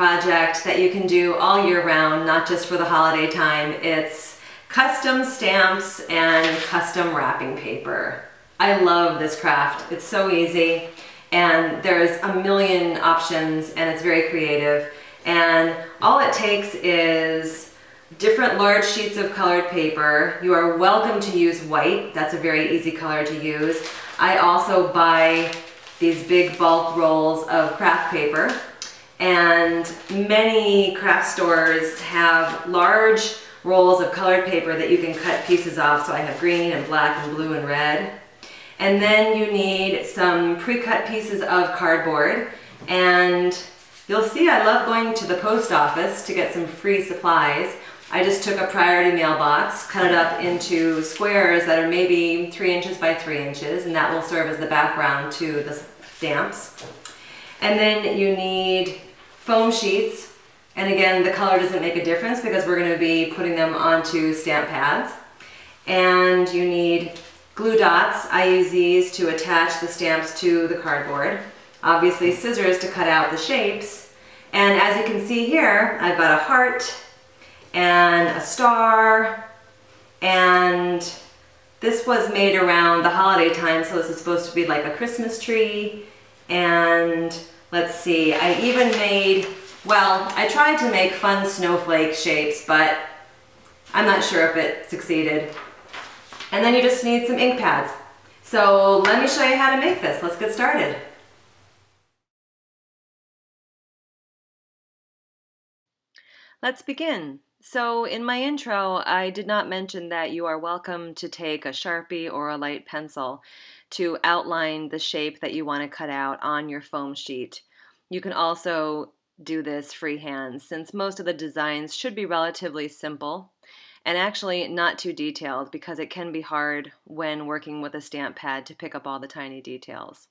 project that you can do all year round, not just for the holiday time. It's custom stamps and custom wrapping paper. I love this craft. It's so easy and there's a million options and it's very creative. And all it takes is different large sheets of colored paper. You are welcome to use white. That's a very easy color to use. I also buy these big bulk rolls of craft paper and many craft stores have large rolls of colored paper that you can cut pieces off. So I have green and black and blue and red. And then you need some pre-cut pieces of cardboard and you'll see I love going to the post office to get some free supplies. I just took a priority mailbox, cut it up into squares that are maybe three inches by three inches, and that will serve as the background to the stamps. And then you need foam sheets, and again, the color doesn't make a difference because we're gonna be putting them onto stamp pads. And you need glue dots. I use these to attach the stamps to the cardboard. Obviously scissors to cut out the shapes. And as you can see here, I've got a heart, and a star and this was made around the holiday time so this is supposed to be like a Christmas tree and let's see I even made well I tried to make fun snowflake shapes but I'm not sure if it succeeded. And then you just need some ink pads. So let me show you how to make this. Let's get started. Let's begin. So in my intro, I did not mention that you are welcome to take a Sharpie or a light pencil to outline the shape that you want to cut out on your foam sheet. You can also do this freehand since most of the designs should be relatively simple and actually not too detailed because it can be hard when working with a stamp pad to pick up all the tiny details.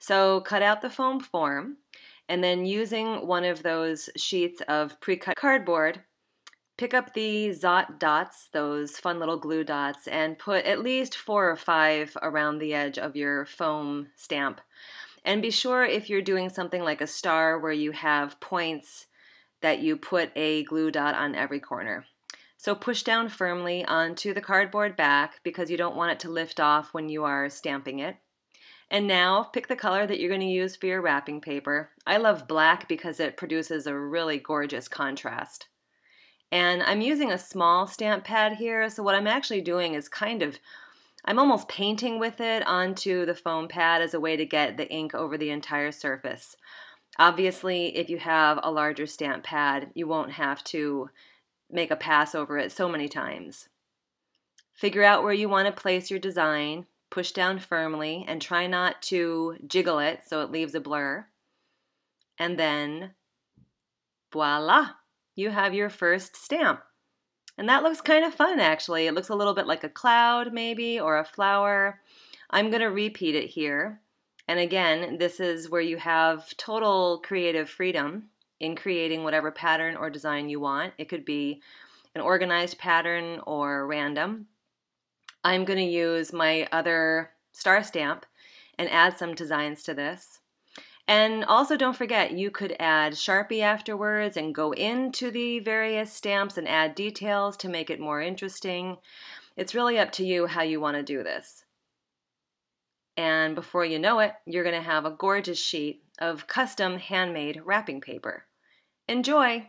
So cut out the foam form and then using one of those sheets of pre-cut cardboard, Pick up the Zot dots, those fun little glue dots, and put at least four or five around the edge of your foam stamp. And be sure if you're doing something like a star where you have points that you put a glue dot on every corner. So push down firmly onto the cardboard back because you don't want it to lift off when you are stamping it. And now pick the color that you're going to use for your wrapping paper. I love black because it produces a really gorgeous contrast. And I'm using a small stamp pad here, so what I'm actually doing is kind of, I'm almost painting with it onto the foam pad as a way to get the ink over the entire surface. Obviously, if you have a larger stamp pad, you won't have to make a pass over it so many times. Figure out where you want to place your design, push down firmly, and try not to jiggle it so it leaves a blur. And then, voila! You have your first stamp. And that looks kind of fun actually. It looks a little bit like a cloud maybe or a flower. I'm going to repeat it here. And again, this is where you have total creative freedom in creating whatever pattern or design you want. It could be an organized pattern or random. I'm going to use my other star stamp and add some designs to this. And also don't forget, you could add Sharpie afterwards and go into the various stamps and add details to make it more interesting. It's really up to you how you want to do this. And before you know it, you're going to have a gorgeous sheet of custom handmade wrapping paper. Enjoy!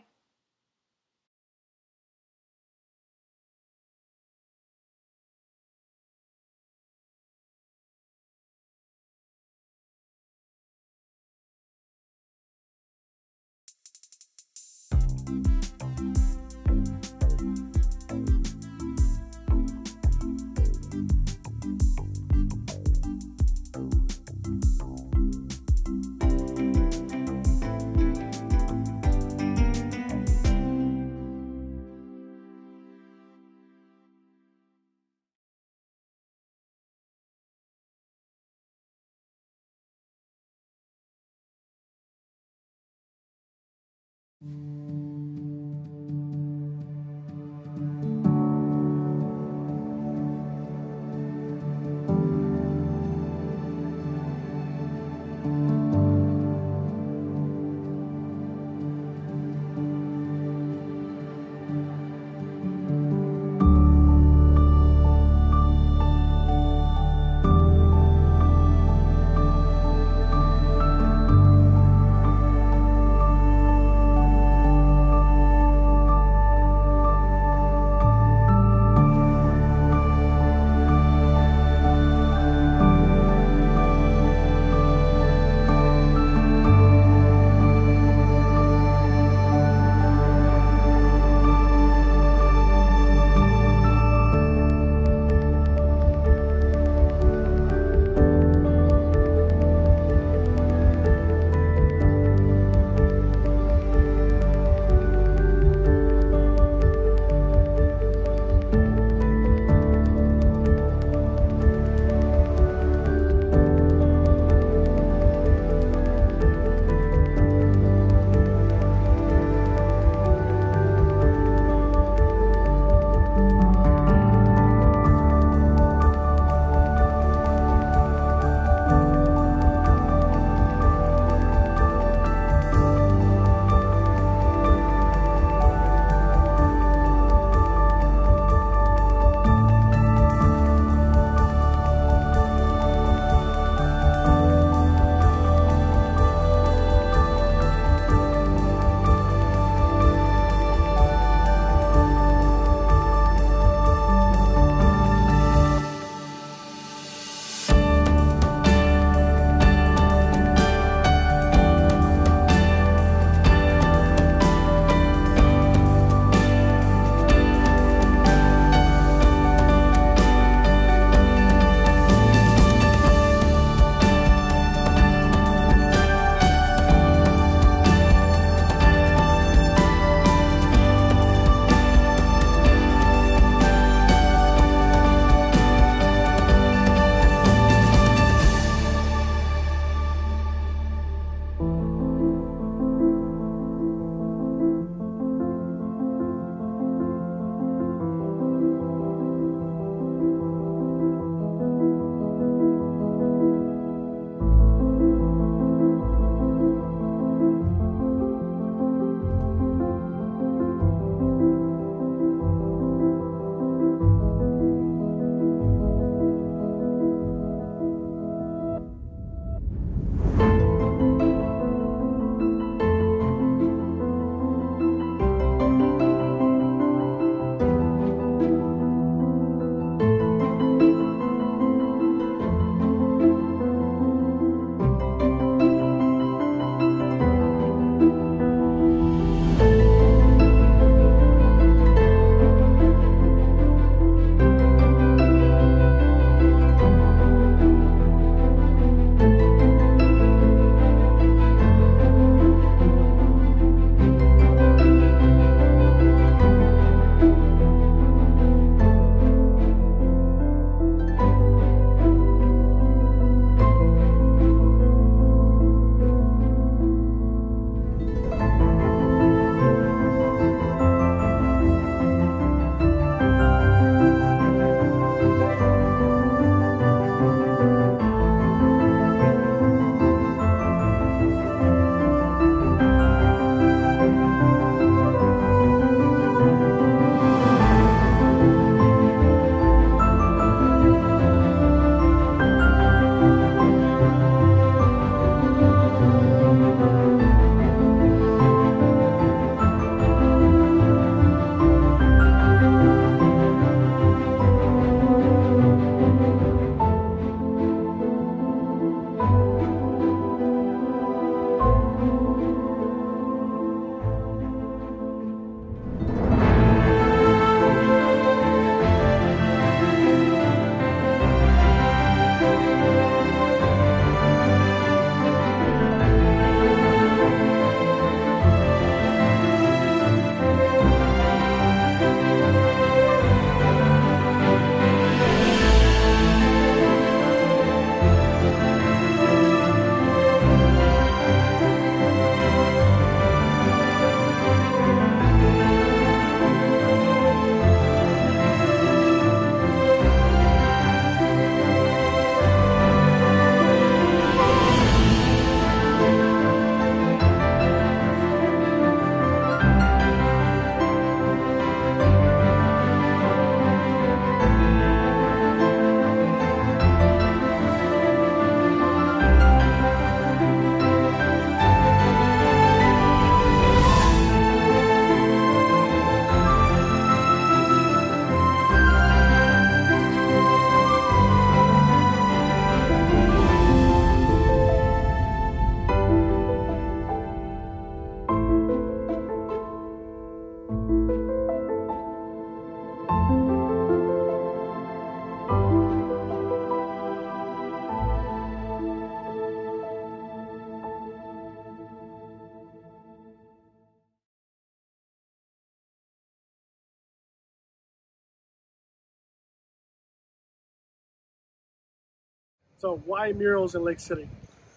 So why murals in Lake City?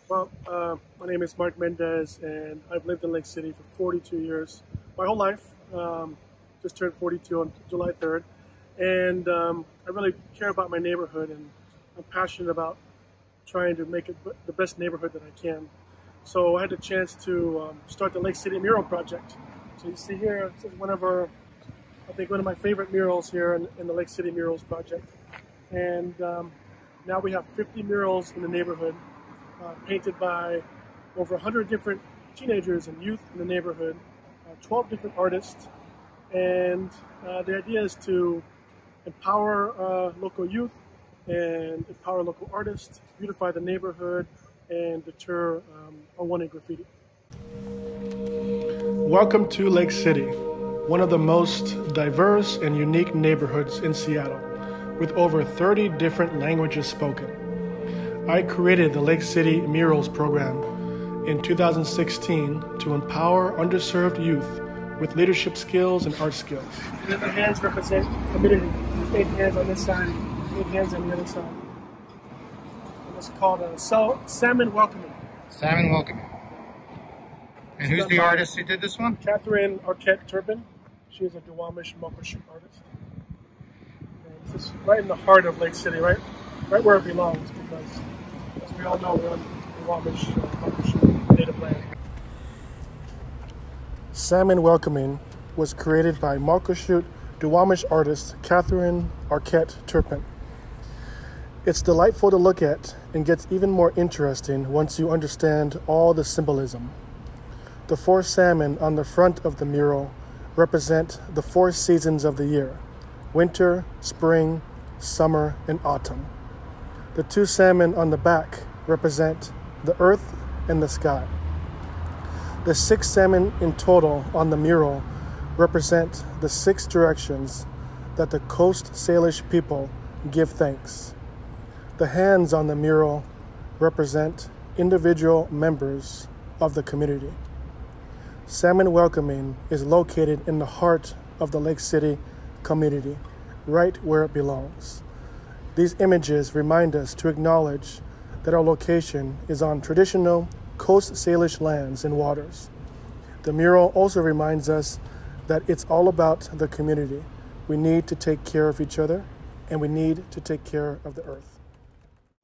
Well, uh, my name is Mark Mendez, and I've lived in Lake City for 42 years, my whole life. Um, just turned 42 on July 3rd, and um, I really care about my neighborhood, and I'm passionate about trying to make it the best neighborhood that I can. So I had the chance to um, start the Lake City Mural Project. So you see here, this is one of our, I think one of my favorite murals here in, in the Lake City Murals Project. And um, now we have 50 murals in the neighborhood, uh, painted by over 100 different teenagers and youth in the neighborhood, uh, 12 different artists. And uh, the idea is to empower uh, local youth and empower local artists, beautify the neighborhood, and deter um, unwanted graffiti. Welcome to Lake City, one of the most diverse and unique neighborhoods in Seattle, with over 30 different languages spoken. I created the Lake City Murals program in 2016 to empower underserved youth with leadership skills and art skills. The hands represent community. Eight hands on this side, eight hands on the other side. And it's called uh, a salmon welcoming. Salmon welcoming. And who's the artist who did this one? Catherine Arquette Turpin. She is a Duwamish Muckleshoot artist. Is right in the heart of Lake City, right, right where it belongs, because as we all know, we're on Duwamish uh, Muckleshoot native land. Salmon Welcoming was created by Muckleshoot Duwamish artist Catherine Arquette Turpin. It's delightful to look at and gets even more interesting once you understand all the symbolism. The four salmon on the front of the mural represent the four seasons of the year winter, spring, summer, and autumn. The two salmon on the back represent the earth and the sky. The six salmon in total on the mural represent the six directions that the Coast Salish people give thanks. The hands on the mural represent individual members of the community. Salmon Welcoming is located in the heart of the Lake City community, right where it belongs. These images remind us to acknowledge that our location is on traditional Coast Salish lands and waters. The mural also reminds us that it's all about the community. We need to take care of each other and we need to take care of the earth.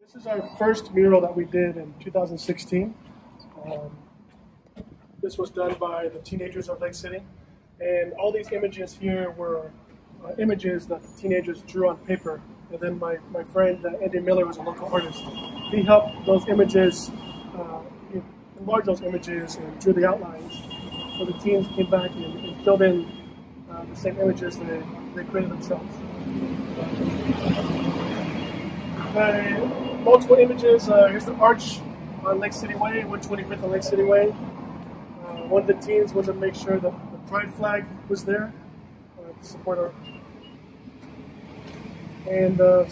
This is our first mural that we did in 2016. Um, this was done by the teenagers of Lake City. And all these images here were uh, images that the teenagers drew on paper. And then my, my friend uh, Andy Miller was a local artist. He helped those images, uh, enlarge those images and drew the outlines. So the teens came back and, and filled in uh, the same images they, they created themselves. Uh, multiple images. Uh, here's the arch on Lake City Way, 125th on Lake City Way one of the teens wanted to make sure that the pride flag was there uh, support our. And uh,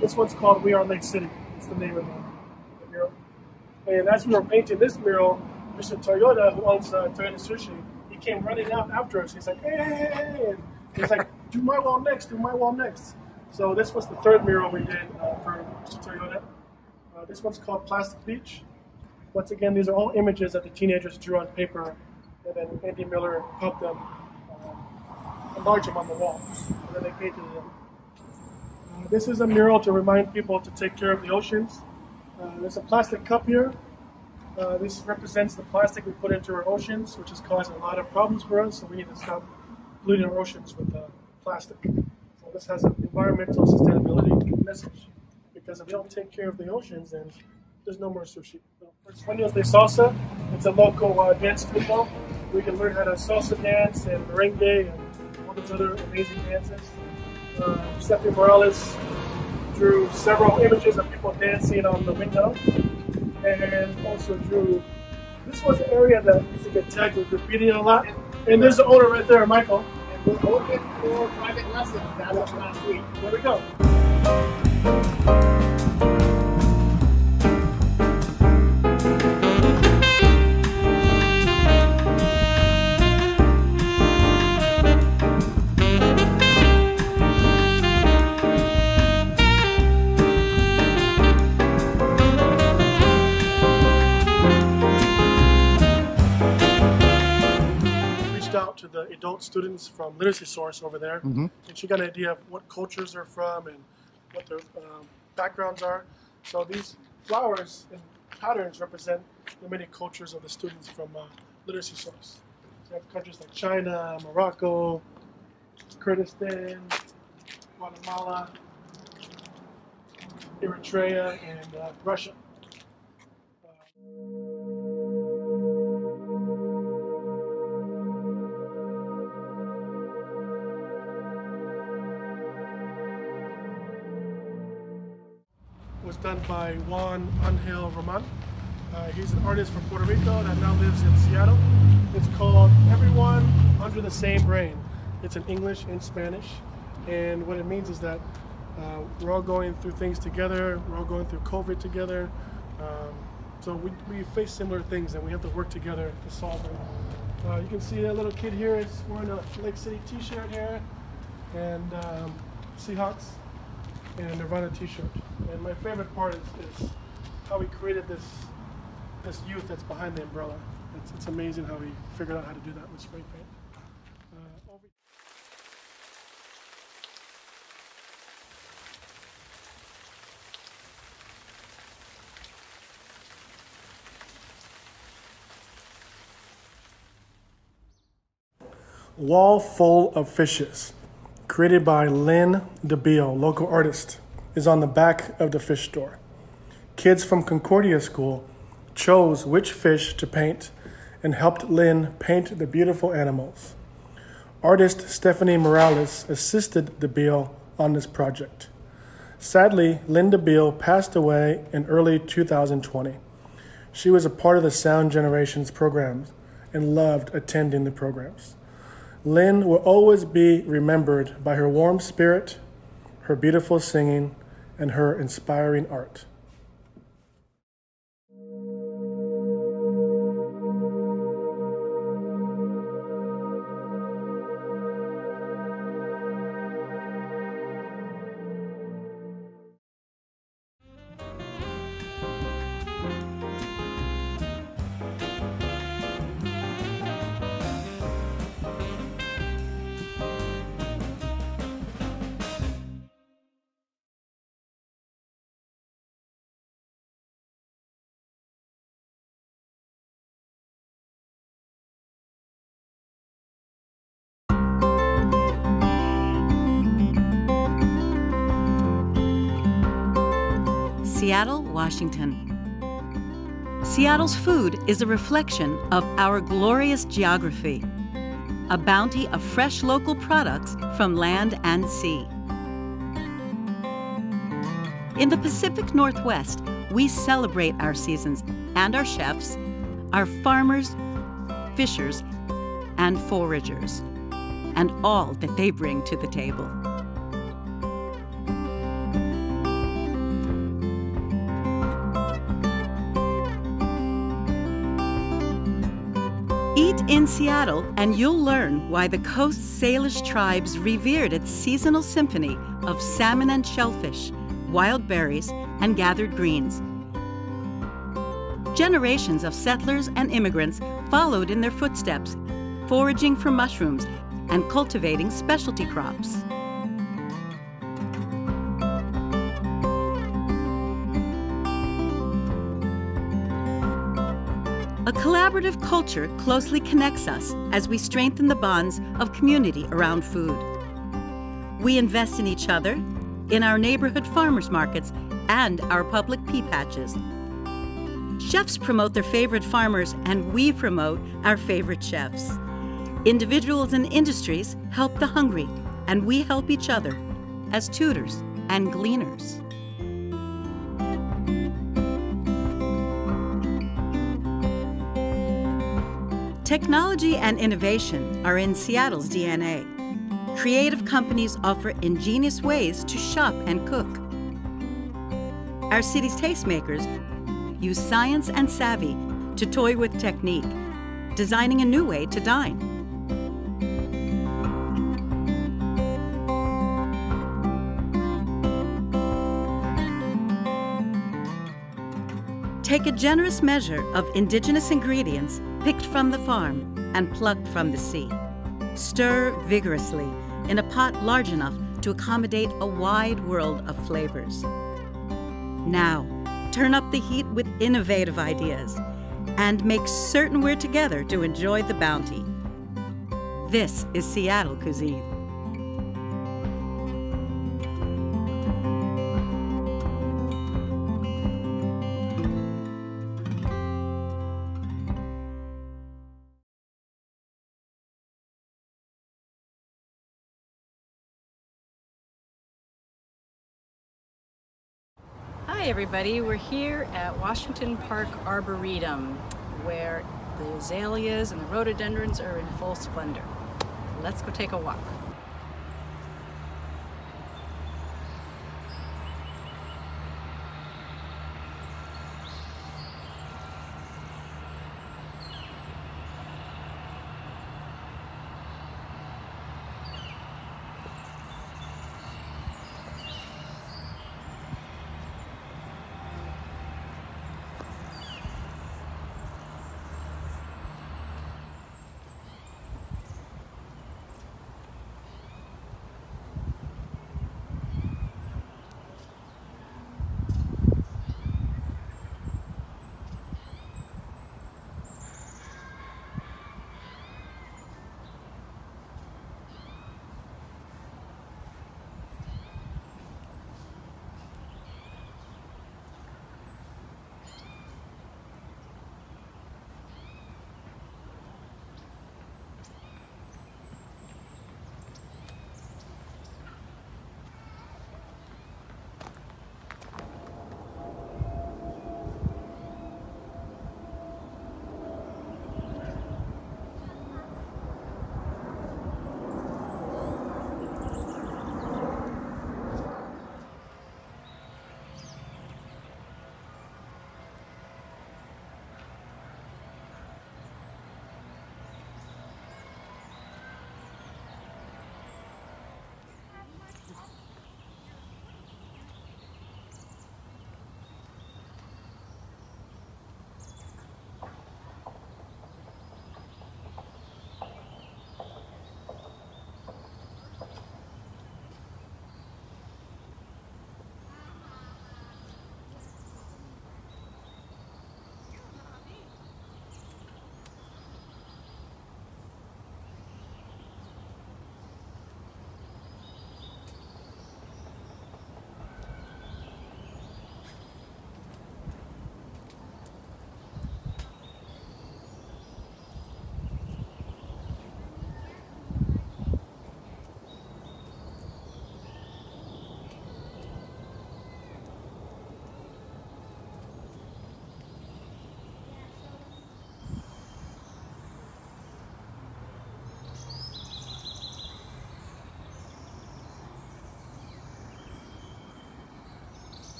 this one's called We Are Lake City. It's the name of the mural. And as we were painting this mural, Mr. Toyota, who owns uh, Toyota Sushi, he came running out after us. He's like, hey, hey, hey. And he's like, do my wall next, do my wall next. So this was the third mural we did uh, for Mr. Toyota. Uh, this one's called Plastic Beach. Once again, these are all images that the teenagers drew on paper, and then Andy Miller helped them enlarge them on the wall, and then they painted them. Uh, this is a mural to remind people to take care of the oceans. Uh, there's a plastic cup here. Uh, this represents the plastic we put into our oceans, which is causing a lot of problems for us, so we need to stop polluting our oceans with uh, plastic. So this has an environmental sustainability message, because if we don't take care of the oceans, then there's no more sushi. For Sueños de Salsa, it's a local uh, dance studio. We can learn how to salsa dance and merengue and all other amazing dances. Uh, Stephanie Morales drew several images of people dancing on the window and also drew this was an area that used to get tagged with graffiti a lot. And there's the owner right there, Michael. And we're open for private lessons as of last week. We go. Adult students from Literacy Source over there, Mhm. and she got an idea of what cultures they're from and what their um, backgrounds are. So these flowers and patterns represent the many cultures of the students from uh, Literacy Source. So you have countries like China, Morocco, Kurdistan, Guatemala, Eritrea, and uh, Russia. By Juan Angel Roman. Uh, he's an artist from Puerto Rico that now lives in Seattle. It's called Everyone Under the Same Rain. It's in English and Spanish. And what it means is that uh, we're all going through things together, we're all going through COVID together. Um, so we, we face similar things and we have to work together to solve them. Uh, you can see a little kid here is wearing a Lake City t shirt here and um, Seahawks and a Nirvana t-shirt. And my favorite part is, is how he created this this youth that's behind the umbrella. It's, it's amazing how he figured out how to do that with spray paint. Uh, Wall Full of Fishes, created by Lynn DeBeal, local artist, is on the back of the fish store. Kids from Concordia School chose which fish to paint and helped Lynn paint the beautiful animals. Artist Stephanie Morales assisted DeBeal on this project. Sadly, Lynn DeBeal passed away in early 2020. She was a part of the Sound Generations programs and loved attending the programs. Lynn will always be remembered by her warm spirit, her beautiful singing, and her inspiring art. Washington. Seattle's food is a reflection of our glorious geography, a bounty of fresh local products from land and sea. In the Pacific Northwest, we celebrate our seasons and our chefs, our farmers, fishers, and foragers, and all that they bring to the table. Eat in Seattle, and you'll learn why the Coast Salish tribes revered its seasonal symphony of salmon and shellfish, wild berries, and gathered greens. Generations of settlers and immigrants followed in their footsteps, foraging for mushrooms and cultivating specialty crops. A collaborative culture closely connects us as we strengthen the bonds of community around food. We invest in each other, in our neighborhood farmers markets, and our public pea patches. Chefs promote their favorite farmers, and we promote our favorite chefs. Individuals and industries help the hungry, and we help each other as tutors and gleaners. Technology and innovation are in Seattle's DNA. Creative companies offer ingenious ways to shop and cook. Our city's tastemakers use science and savvy to toy with technique, designing a new way to dine. Take a generous measure of indigenous ingredients picked from the farm and plucked from the sea. Stir vigorously in a pot large enough to accommodate a wide world of flavors. Now, turn up the heat with innovative ideas and make certain we're together to enjoy the bounty. This is Seattle cuisine. Everybody, we're here at Washington Park Arboretum where the azaleas and the rhododendrons are in full splendor. Let's go take a walk.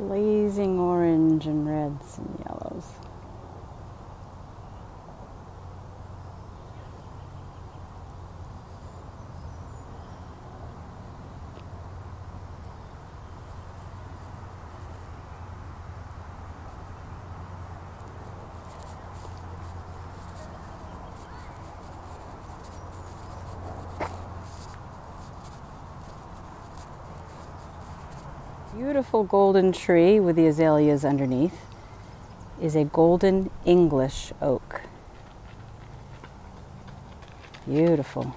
Blazing orange and reds and beautiful golden tree with the azaleas underneath is a golden English oak. Beautiful.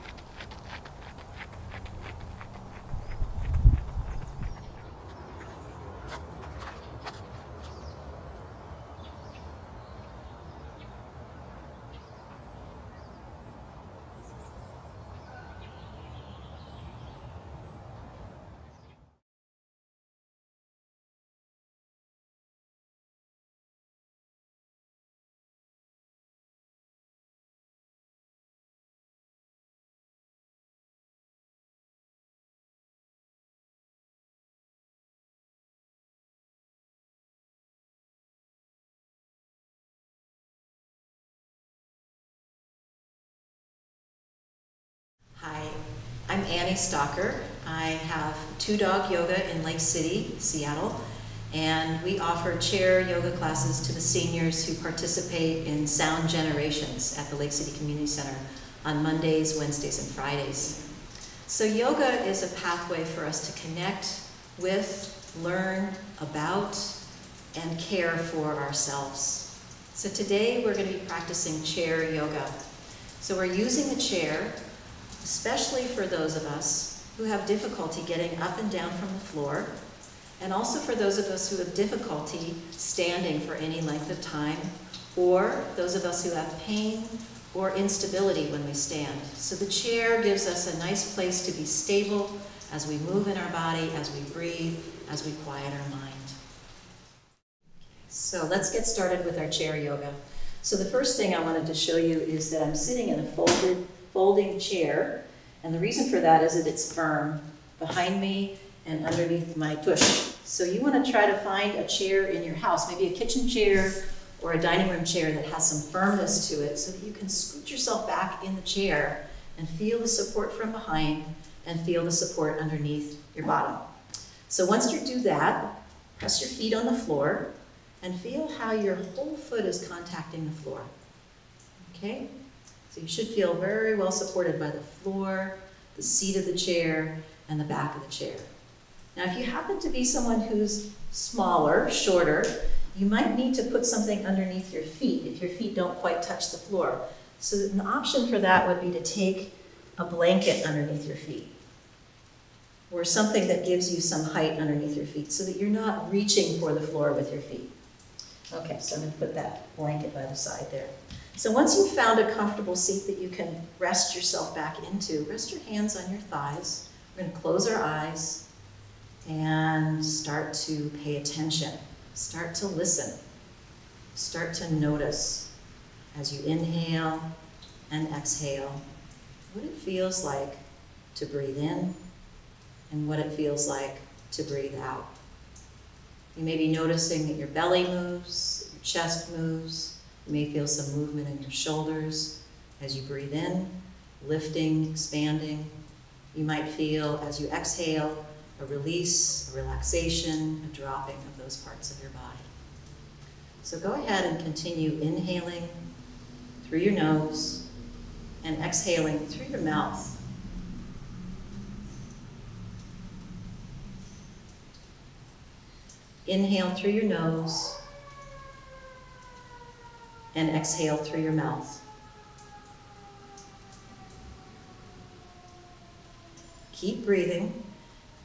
Hi, I'm Annie Stocker. I have Two Dog Yoga in Lake City, Seattle, and we offer chair yoga classes to the seniors who participate in Sound Generations at the Lake City Community Center on Mondays, Wednesdays, and Fridays. So yoga is a pathway for us to connect with, learn about, and care for ourselves. So today we're going to be practicing chair yoga. So we're using the chair especially for those of us who have difficulty getting up and down from the floor, and also for those of us who have difficulty standing for any length of time, or those of us who have pain or instability when we stand. So the chair gives us a nice place to be stable as we move in our body, as we breathe, as we quiet our mind. So let's get started with our chair yoga. So the first thing I wanted to show you is that I'm sitting in a folded folding chair. And the reason for that is that it's firm behind me and underneath my tush. So you want to try to find a chair in your house, maybe a kitchen chair or a dining room chair that has some firmness to it so that you can scoot yourself back in the chair and feel the support from behind and feel the support underneath your bottom. So once you do that, press your feet on the floor and feel how your whole foot is contacting the floor. Okay? So you should feel very well supported by the floor, the seat of the chair, and the back of the chair. Now, if you happen to be someone who's smaller, shorter, you might need to put something underneath your feet if your feet don't quite touch the floor. So an option for that would be to take a blanket underneath your feet or something that gives you some height underneath your feet so that you're not reaching for the floor with your feet. Okay, so I'm to put that blanket by the side there. So once you've found a comfortable seat that you can rest yourself back into, rest your hands on your thighs. We're going to close our eyes and start to pay attention. Start to listen. Start to notice as you inhale and exhale what it feels like to breathe in and what it feels like to breathe out. You may be noticing that your belly moves, your chest moves, you may feel some movement in your shoulders as you breathe in, lifting, expanding. You might feel as you exhale a release, a relaxation, a dropping of those parts of your body. So go ahead and continue inhaling through your nose and exhaling through your mouth. Inhale through your nose and exhale through your mouth. Keep breathing.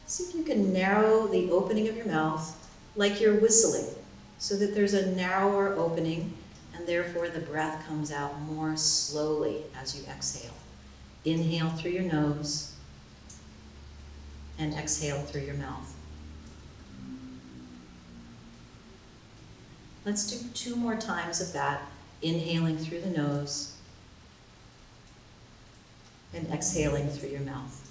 See if you can narrow the opening of your mouth like you're whistling so that there's a narrower opening and therefore the breath comes out more slowly as you exhale. Inhale through your nose and exhale through your mouth. Let's do two more times of that inhaling through the nose and exhaling through your mouth.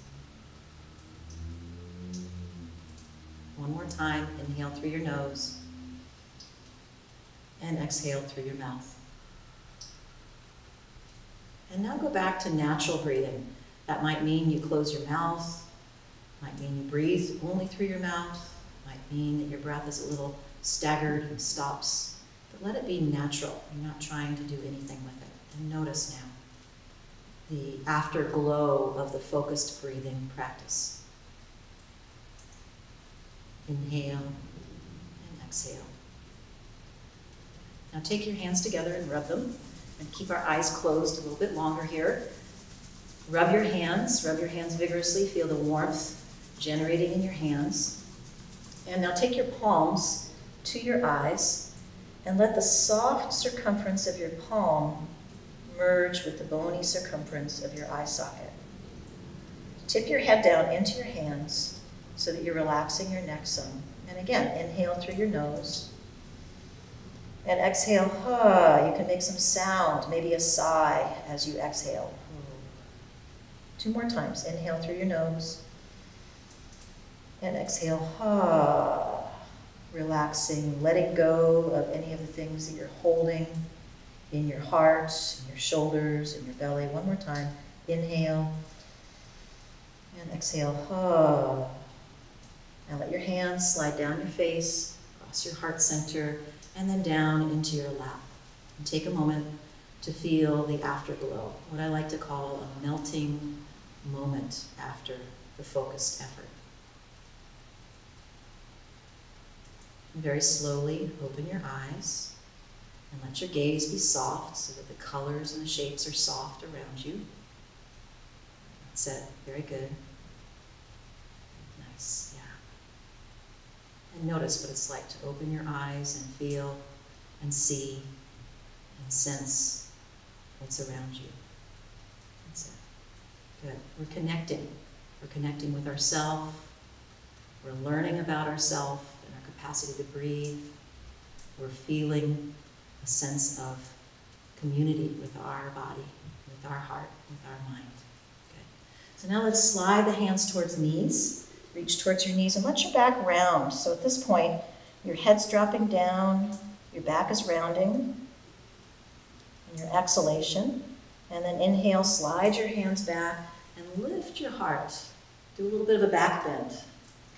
One more time, inhale through your nose and exhale through your mouth. And now go back to natural breathing. That might mean you close your mouth, might mean you breathe only through your mouth, might mean that your breath is a little staggered and stops. But let it be natural. You're not trying to do anything with it. And notice now the afterglow of the focused breathing practice. Inhale and exhale. Now take your hands together and rub them and keep our eyes closed a little bit longer here. Rub your hands, rub your hands vigorously, feel the warmth generating in your hands. And now take your palms to your eyes and let the soft circumference of your palm merge with the bony circumference of your eye socket. Tip your head down into your hands so that you're relaxing your neck some. And again, inhale through your nose. And exhale, huh. You can make some sound, maybe a sigh as you exhale. Two more times. Inhale through your nose. And exhale, huh. Relaxing, letting go of any of the things that you're holding in your heart, in your shoulders, in your belly. One more time. Inhale. And exhale, huh. Now let your hands slide down your face, across your heart center, and then down into your lap. And take a moment to feel the afterglow, what I like to call a melting moment after the focused effort. Very slowly open your eyes and let your gaze be soft so that the colors and the shapes are soft around you. That's it. Very good. Nice. Yeah. And notice what it's like to open your eyes and feel and see and sense what's around you. That's it. Good. We're connecting. We're connecting with ourselves. We're learning about ourselves and our capacity to breathe. We're feeling a sense of community with our body, with our heart, with our mind. Good. So now let's slide the hands towards knees. Reach towards your knees and let your back round. So at this point, your head's dropping down, your back is rounding. And your exhalation. And then inhale, slide your hands back and lift your heart. Do a little bit of a back bend.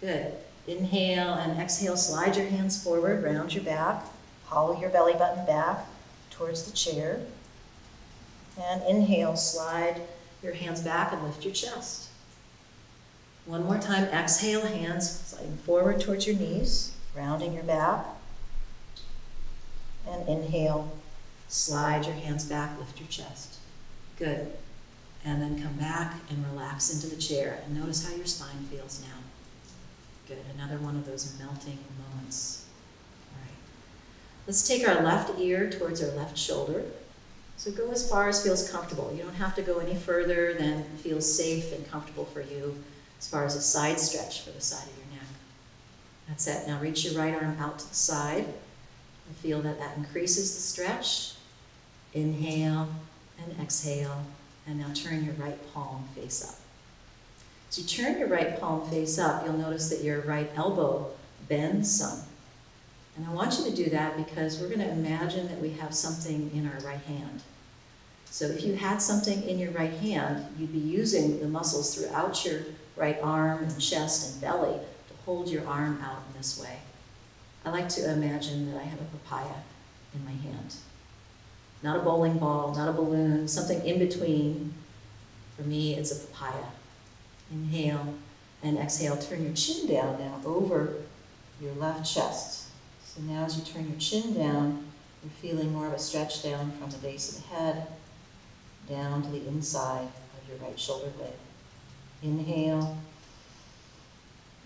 Good. Inhale and exhale, slide your hands forward, round your back. Hollow your belly button back towards the chair. And inhale, slide your hands back and lift your chest. One more time, exhale, hands sliding forward towards your knees, rounding your back. And inhale, slide your hands back, lift your chest. Good. And then come back and relax into the chair. And notice how your spine feels now. Good. Another one of those melting moments. All right. Let's take our left ear towards our left shoulder. So go as far as feels comfortable. You don't have to go any further than feels safe and comfortable for you as far as a side stretch for the side of your neck. That's it. Now reach your right arm out to the side and feel that that increases the stretch. Inhale and exhale. And now turn your right palm face up. As you turn your right palm face up, you'll notice that your right elbow bends some. And I want you to do that because we're going to imagine that we have something in our right hand. So if you had something in your right hand, you'd be using the muscles throughout your right arm and chest and belly to hold your arm out in this way. I like to imagine that I have a papaya in my hand. Not a bowling ball, not a balloon, something in between. For me, it's a papaya. Inhale and exhale. Turn your chin down now over your left chest. So now as you turn your chin down, you're feeling more of a stretch down from the base of the head down to the inside of your right shoulder blade. Inhale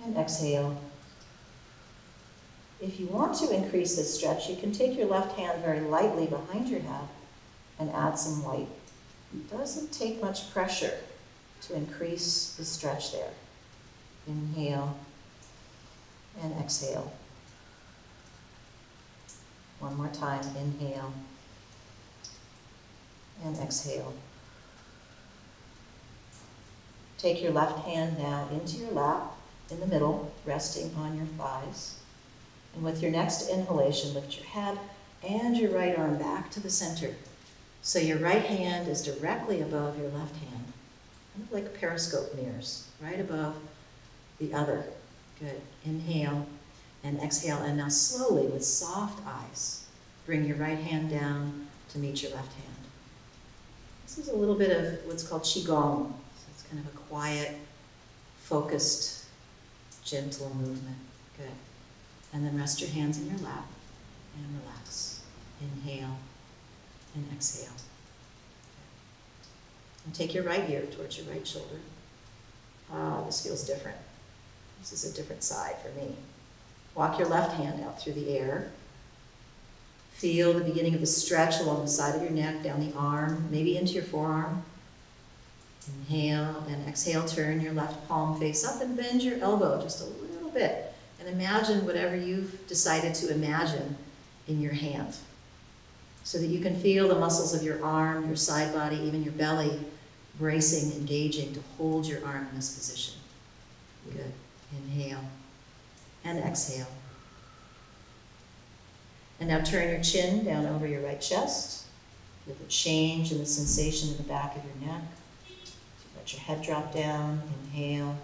and exhale. If you want to increase this stretch, you can take your left hand very lightly behind your head and add some weight. It doesn't take much pressure to increase the stretch there. Inhale and exhale. One more time, inhale and exhale. Take your left hand now into your lap in the middle, resting on your thighs. And with your next inhalation, lift your head and your right arm back to the center. So your right hand is directly above your left hand, kind of like periscope mirrors, right above the other. Good. Inhale and exhale. And now slowly, with soft eyes, bring your right hand down to meet your left hand. This is a little bit of what's called Qigong. So it's kind of a quiet, focused, gentle movement. Good. And then rest your hands in your lap and relax. Inhale and exhale. And take your right ear towards your right shoulder. Ah, this feels different. This is a different side for me. Walk your left hand out through the air. Feel the beginning of a stretch along the side of your neck, down the arm, maybe into your forearm. Inhale and exhale, turn your left palm face up and bend your elbow just a little bit. And imagine whatever you've decided to imagine in your hand so that you can feel the muscles of your arm, your side body, even your belly bracing, engaging to hold your arm in this position. Good. Inhale and exhale. And now turn your chin down over your right chest. with the change in the sensation in the back of your neck. Let your head drop down. Inhale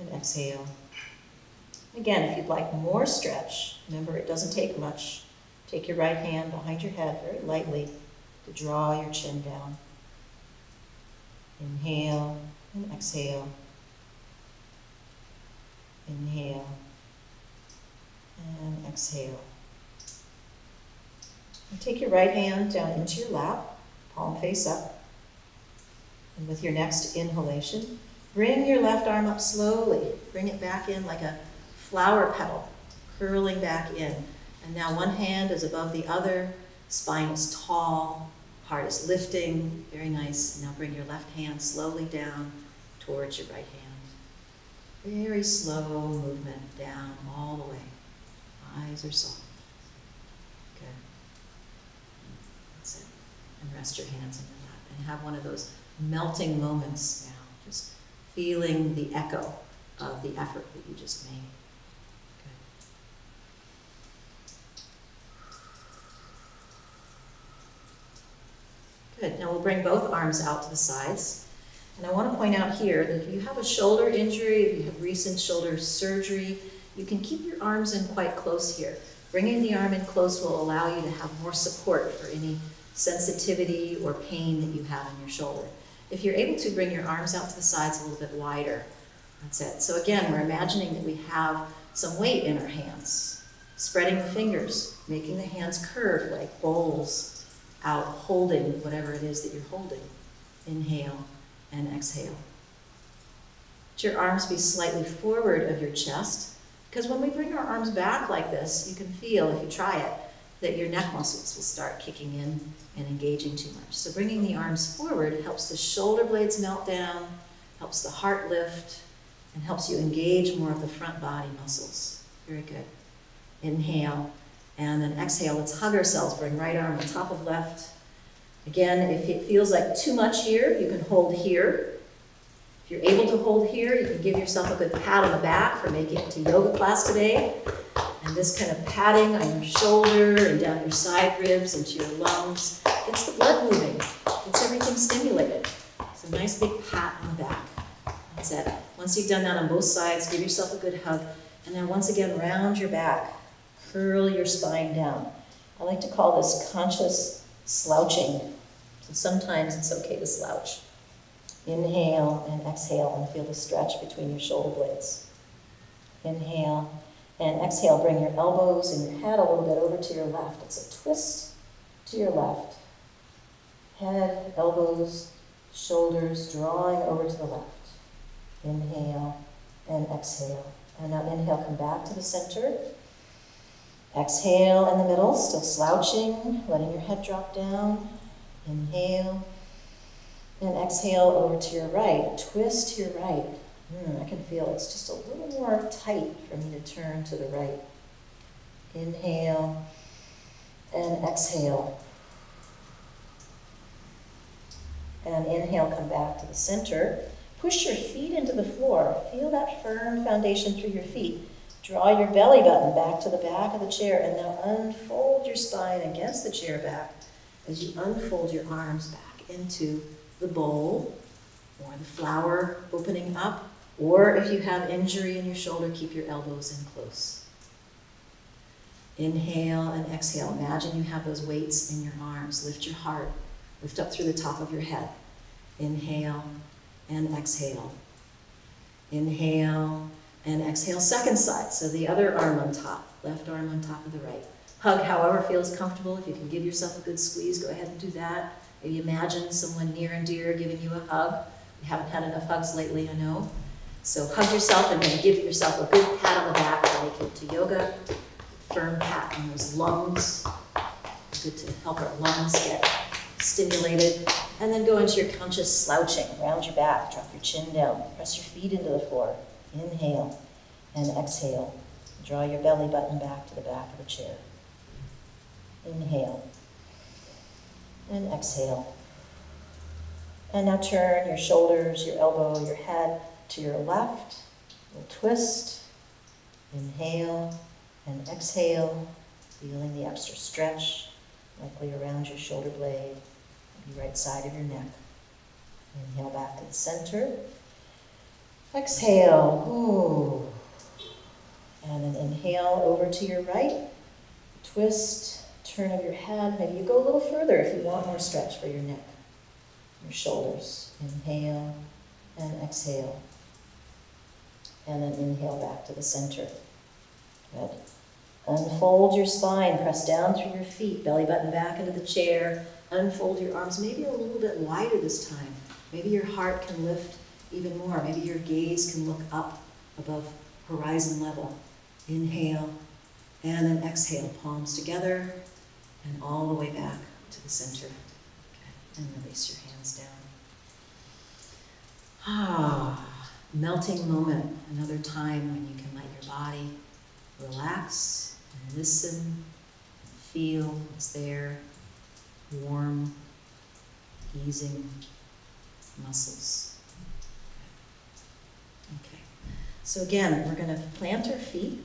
and exhale. Again, if you'd like more stretch, remember it doesn't take much. Take your right hand behind your head very lightly to draw your chin down. Inhale and exhale. Inhale and exhale. And take your right hand down into your lap, palm face up. And with your next inhalation, bring your left arm up slowly. Bring it back in like a flower petal, curling back in. And now one hand is above the other, spine is tall, heart is lifting, very nice. Now bring your left hand slowly down towards your right hand. Very slow movement down all the way. Eyes are soft. Good. That's it. And rest your hands in your lap and have one of those melting moments now, just feeling the echo of the effort that you just made. Good. Now we'll bring both arms out to the sides. And I want to point out here that if you have a shoulder injury, if you have recent shoulder surgery, you can keep your arms in quite close here. Bringing the arm in close will allow you to have more support for any sensitivity or pain that you have in your shoulder. If you're able to, bring your arms out to the sides a little bit wider. That's it. So again, we're imagining that we have some weight in our hands. Spreading the fingers, making the hands curve like bowls out, holding whatever it is that you're holding. Inhale and exhale. Let your arms be slightly forward of your chest, because when we bring our arms back like this, you can feel, if you try it, that your neck muscles will start kicking in and engaging too much. So bringing the arms forward helps the shoulder blades melt down, helps the heart lift, and helps you engage more of the front body muscles. Very good. Inhale, and then exhale. Let's hug ourselves. Bring right arm on top of left. Again, if it feels like too much here, you can hold here. If you're able to hold here, you can give yourself a good pat on the back for making it to yoga class today. And this kind of patting on your shoulder and down your side ribs into your lungs gets the blood moving, gets everything stimulated. So nice big pat on the back. That's it. Once you've done that on both sides, give yourself a good hug. And then once again, round your back. Curl your spine down. I like to call this conscious slouching. So sometimes it's okay to slouch. Inhale and exhale and feel the stretch between your shoulder blades. Inhale and exhale. Bring your elbows and your head a little bit over to your left. It's a twist to your left. Head, elbows, shoulders drawing over to the left. Inhale and exhale. And now inhale, come back to the center. Exhale in the middle, still slouching, letting your head drop down. Inhale. And exhale over to your right. Twist to your right. Mm, I can feel it's just a little more tight for me to turn to the right. Inhale and exhale. And inhale, come back to the center. Push your feet into the floor. Feel that firm foundation through your feet. Draw your belly button back to the back of the chair and now unfold your spine against the chair back as you unfold your arms back into the bowl or the flower opening up. Or if you have injury in your shoulder, keep your elbows in close. Inhale and exhale. Imagine you have those weights in your arms. Lift your heart. Lift up through the top of your head. Inhale and exhale. Inhale and exhale. Second side. So the other arm on top. Left arm on top of the right. Hug however feels comfortable. If you can give yourself a good squeeze, go ahead and do that. Maybe imagine someone near and dear giving you a hug. You haven't had enough hugs lately, I know. So hug yourself and then give yourself a good pat on the back like into yoga. Firm pat on those lungs. Good to help our lungs get stimulated. And then go into your conscious slouching. Round your back, drop your chin down, press your feet into the floor. Inhale and exhale. Draw your belly button back to the back of the chair. Inhale and exhale. And now turn your shoulders, your elbow, your head to your left. We'll twist. Inhale and exhale, feeling the extra stretch, likely around your shoulder blade, the right side of your neck. Inhale back to the center. Exhale. Ooh. And then inhale over to your right. Twist, turn of your head. Maybe you go a little further if you want more stretch for your neck, your shoulders. Inhale and exhale. And then inhale back to the center. Good. Unfold your spine, press down through your feet, belly button back into the chair. Unfold your arms, maybe a little bit wider this time. Maybe your heart can lift even more. Maybe your gaze can look up above horizon level. Inhale and then exhale, palms together and all the way back to the center. Okay. And release your hands down. Ah, melting moment, another time when you can let your body relax and listen and feel what's there, warm, easing muscles. Okay, so again, we're going to plant our feet,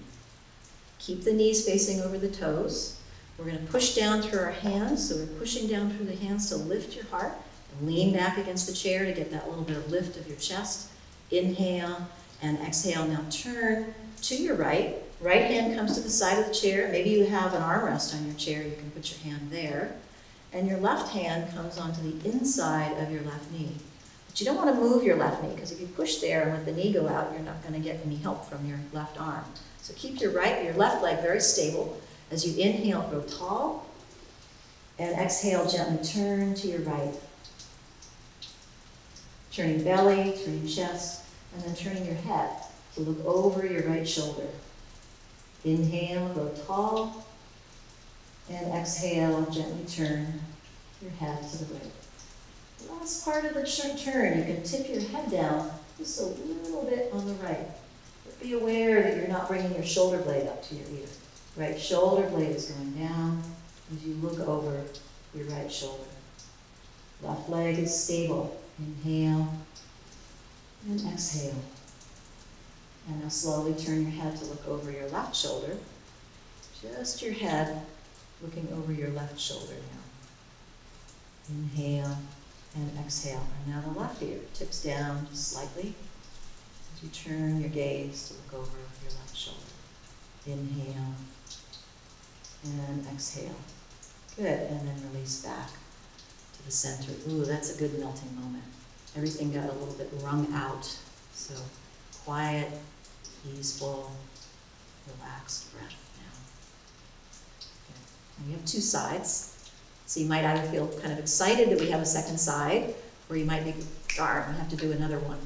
keep the knees facing over the toes. We're going to push down through our hands, so we're pushing down through the hands to lift your heart. And lean back against the chair to get that little bit of lift of your chest. Inhale and exhale. Now turn to your right. Right hand comes to the side of the chair. Maybe you have an armrest on your chair. You can put your hand there. And your left hand comes onto the inside of your left knee. But you don't want to move your left knee because if you push there and let the knee go out, you're not going to get any help from your left arm. So keep your right, your left leg very stable. As you inhale, grow tall. And exhale, gently turn to your right. Turning belly, turning chest, and then turning your head to look over your right shoulder. Inhale, grow tall. And exhale, gently turn your head to the right. Last part of the turn, you can tip your head down just a little bit on the right. But be aware that you're not bringing your shoulder blade up to your ear. Right shoulder blade is going down as you look over your right shoulder. Left leg is stable. Inhale and exhale. And now slowly turn your head to look over your left shoulder. Just your head looking over your left shoulder now. Inhale and exhale. And now the left ear tips down slightly as you turn your gaze to look over your left shoulder. Inhale and exhale. Good, and then release back to the center. Ooh, that's a good melting moment. Everything got a little bit wrung out. So quiet, easeful, relaxed breath now. And we have two sides. So you might either feel kind of excited that we have a second side, or you might be, darn, we have to do another one.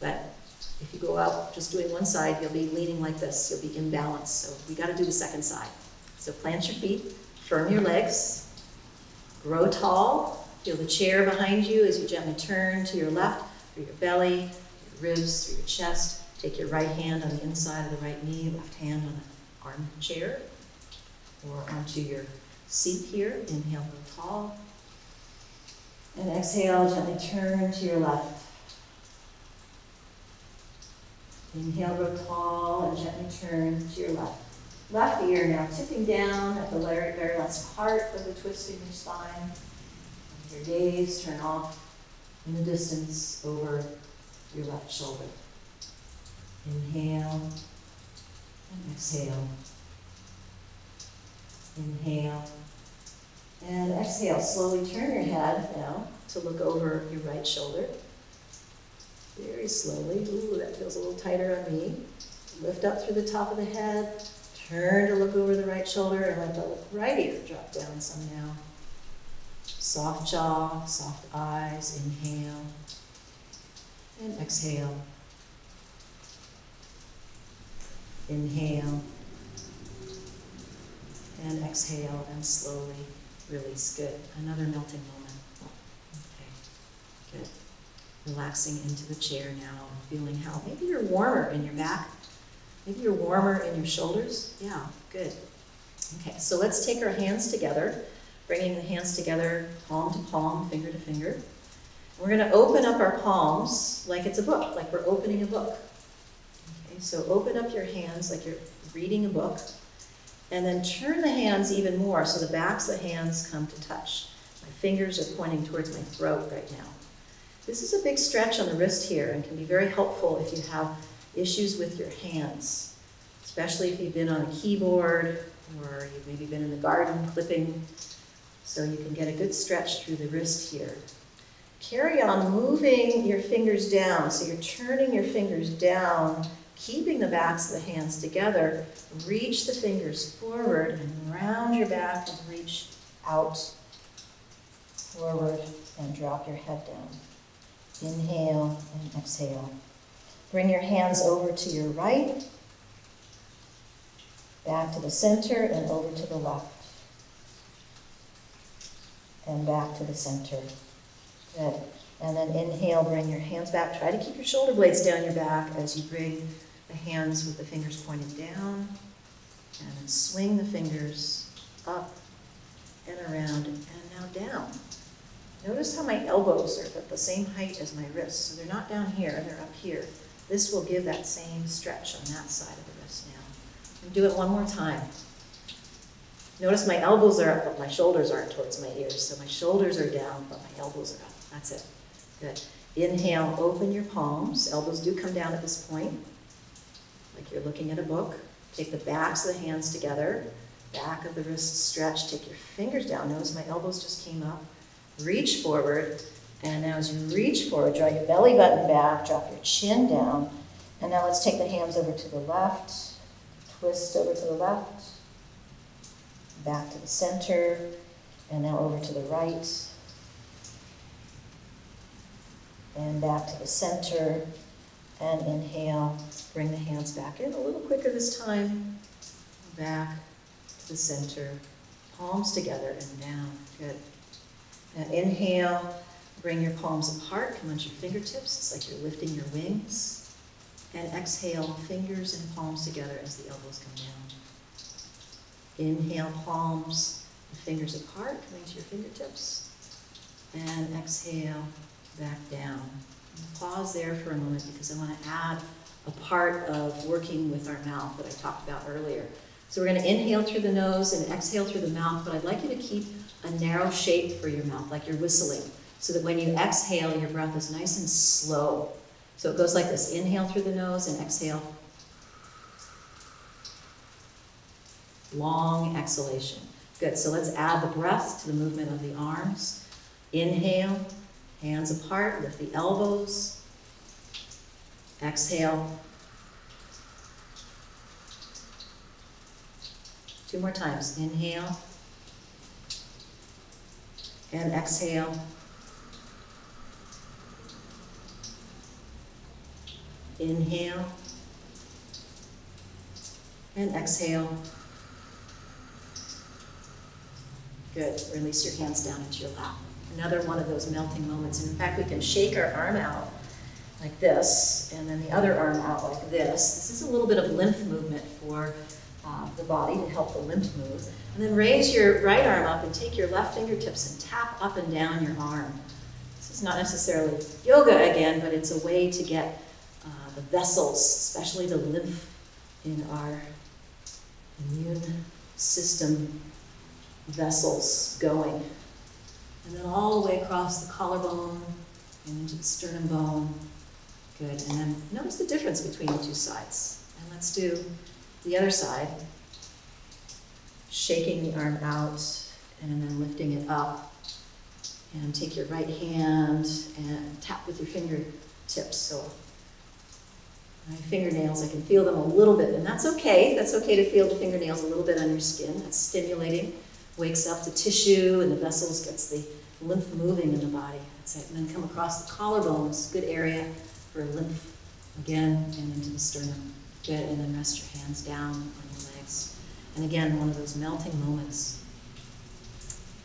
But if you go out just doing one side, you'll be leaning like this. You'll be imbalanced. So we got to do the second side. So plant your feet, firm your legs, grow tall. Feel the chair behind you as you gently turn to your left, through your belly, your ribs, through your chest. Take your right hand on the inside of the right knee, left hand on the arm chair, or onto your seat here. Inhale, grow tall. And exhale, gently turn to your left. Inhale, grow tall and gently turn to your left. Left ear now tipping down at the very, very last part of the twist in your spine. Your gaze turn off in the distance over your left shoulder. Inhale and exhale. Inhale and exhale. Slowly turn your head now to look over your right shoulder. Very slowly. Ooh, that feels a little tighter on me. Lift up through the top of the head. Turn to look over the right shoulder and let the right ear drop down some now. Soft jaw, soft eyes. Inhale and exhale. Inhale and exhale and slowly release. Good. Another melting moment. Okay. Good. Relaxing into the chair now, feeling how maybe you're warmer in your back. Maybe you're warmer in your shoulders. Yeah, good. Okay, so let's take our hands together, bringing the hands together, palm to palm, finger to finger. We're going to open up our palms like it's a book, like we're opening a book. Okay, so open up your hands like you're reading a book, and then turn the hands even more so the backs of the hands come to touch. My fingers are pointing towards my throat right now. This is a big stretch on the wrist here and can be very helpful if you have issues with your hands, especially if you've been on a keyboard or you've maybe been in the garden clipping, so you can get a good stretch through the wrist here. Carry on moving your fingers down, so you're turning your fingers down, keeping the backs of the hands together. Reach the fingers forward and round your back and reach out, forward, and drop your head down. Inhale and exhale. Bring your hands over to your right, back to the center, and over to the left. And back to the center. Good. And then inhale, bring your hands back. Try to keep your shoulder blades down your back as you bring the hands with the fingers pointed down. And swing the fingers up and around and now down. Notice how my elbows are at the same height as my wrists. So they're not down here, they're up here. This will give that same stretch on that side of the wrist now. And do it one more time. Notice my elbows are up, but my shoulders aren't towards my ears. So my shoulders are down, but my elbows are up. That's it. Good. Inhale, open your palms. Elbows do come down at this point, like you're looking at a book. Take the backs of the hands together, back of the wrists stretch. Take your fingers down. Notice my elbows just came up. Reach forward, and now as you reach forward, draw your belly button back, drop your chin down. And now let's take the hands over to the left, twist over to the left, back to the center, and now over to the right, and back to the center, and inhale, bring the hands back in a little quicker this time, back to the center, palms together and down, good. Now inhale, bring your palms apart, come onto your fingertips, it's like you're lifting your wings, and exhale, fingers and palms together as the elbows come down. Inhale, palms fingers apart, coming to your fingertips. And exhale, back down. Pause there for a moment because I want to add a part of working with our mouth that I talked about earlier. So we're going to inhale through the nose and exhale through the mouth, but I'd like you to keep a narrow shape for your mouth, like you're whistling, so that when you exhale, your breath is nice and slow. So it goes like this inhale through the nose and exhale. Long exhalation. Good. So let's add the breath to the movement of the arms. Inhale, hands apart, lift the elbows. Exhale. Two more times. Inhale. And exhale. Inhale. And exhale. Good. Release your hands down into your lap. Another one of those melting moments. And in fact, we can shake our arm out like this, and then the other arm out like this. This is a little bit of lymph movement for uh, the body to help the lymph move. And then raise your right arm up and take your left fingertips and tap up and down your arm. This is not necessarily yoga again, but it's a way to get uh, the vessels, especially the lymph in our immune system vessels going. And then all the way across the collarbone and into the sternum bone. Good. And then notice the difference between the two sides. And let's do the other side. Shaking the arm out and then lifting it up. And take your right hand and tap with your fingertips. So my fingernails, I can feel them a little bit, and that's okay. That's okay to feel the fingernails a little bit on your skin. That's stimulating, wakes up the tissue and the vessels, gets the lymph moving in the body. That's it. And then come across the collarbones, good area for lymph again, and into the sternum. Good, and then rest your hands down on your legs. And again, one of those melting moments.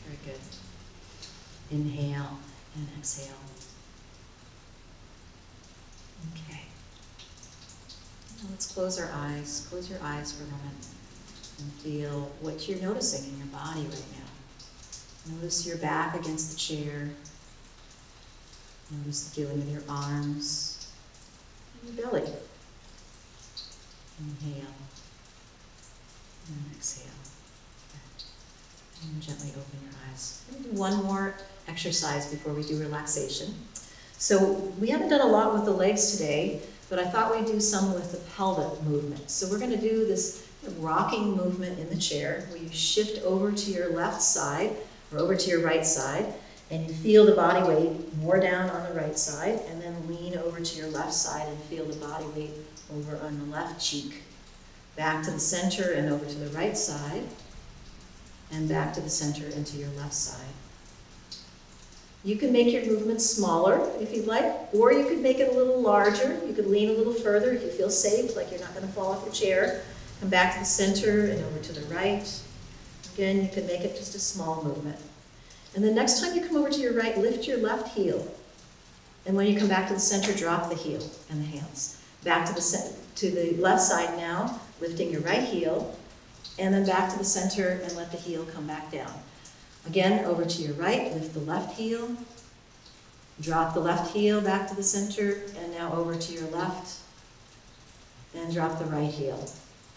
Very good. Inhale and exhale. Okay. Now let's close our eyes. Close your eyes for a moment and feel what you're noticing in your body right now. Notice your back against the chair. Notice the feeling in your arms belly. Inhale and exhale. And gently open your eyes. one more exercise before we do relaxation. So we haven't done a lot with the legs today, but I thought we'd do some with the pelvic movement. So we're going to do this rocking movement in the chair where you shift over to your left side or over to your right side and you feel the body weight more down on the right side and then lean over to your left side and feel the body weight over on the left cheek. Back to the center and over to the right side and back to the center and to your left side. You can make your movement smaller if you'd like, or you could make it a little larger. You could lean a little further if you feel safe, like you're not going to fall off your chair. Come back to the center and over to the right. Again, you could make it just a small movement. And the next time you come over to your right, lift your left heel. And when you come back to the center, drop the heel and the hands. Back to the, to the left side now, lifting your right heel, and then back to the center and let the heel come back down. Again, over to your right, lift the left heel, drop the left heel back to the center, and now over to your left, and drop the right heel.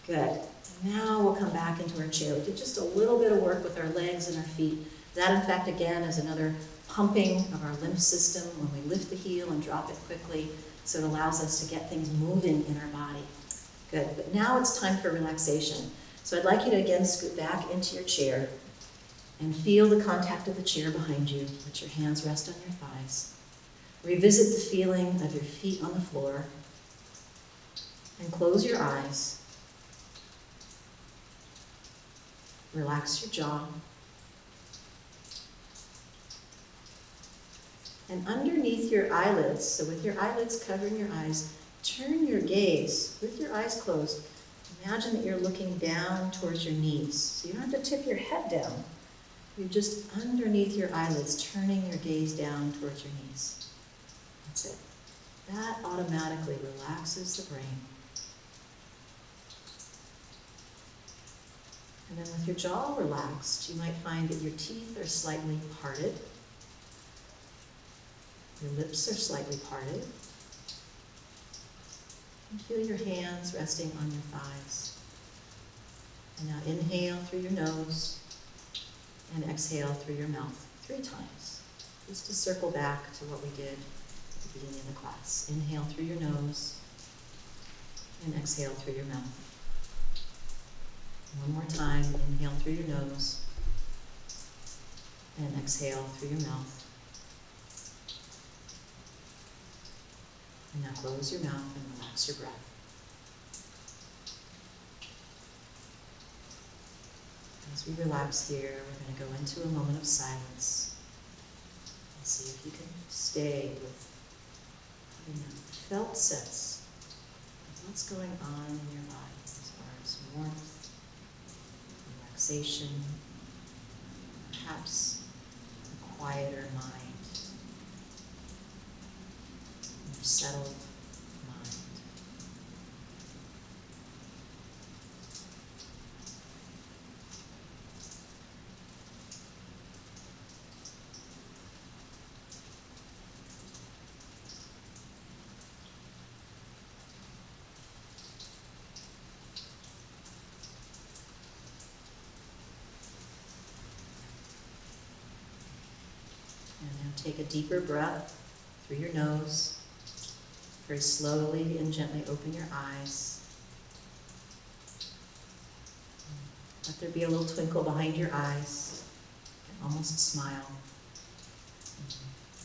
Good. Now we'll come back into our chair. We did just a little bit of work with our legs and our feet. That, in fact, again, is another pumping of our lymph system when we lift the heel and drop it quickly, so it allows us to get things moving in our body. Good. But now it's time for relaxation. So I'd like you to again scoot back into your chair and feel the contact of the chair behind you. Let your hands rest on your thighs. Revisit the feeling of your feet on the floor and close your eyes. Relax your jaw. And underneath your eyelids, so with your eyelids covering your eyes, turn your gaze with your eyes closed. Imagine that you're looking down towards your knees. So you don't have to tip your head down. You're just underneath your eyelids, turning your gaze down towards your knees. That's it. That automatically relaxes the brain. And then with your jaw relaxed, you might find that your teeth are slightly parted. Your lips are slightly parted. And feel your hands resting on your thighs. And now inhale through your nose and exhale through your mouth three times, just to circle back to what we did at the beginning of the class. Inhale through your nose and exhale through your mouth. One more time, inhale through your nose and exhale through your mouth. And now close your mouth and relax your breath. As we relax here, we're going to go into a moment of silence and see if you can stay with having a felt sense of what's going on in your body as far as warmth, relaxation, perhaps a quieter mind, settled mind. And now take a deeper breath through your nose. Very slowly and gently open your eyes. Let there be a little twinkle behind your eyes, almost a smile.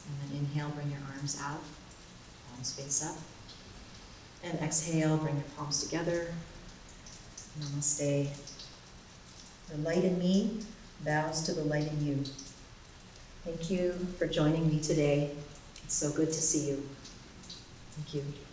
And then inhale, bring your arms out, palms face up. And exhale, bring your palms together. Namaste. The light in me bows to the light in you. Thank you for joining me today. It's so good to see you. Thank you.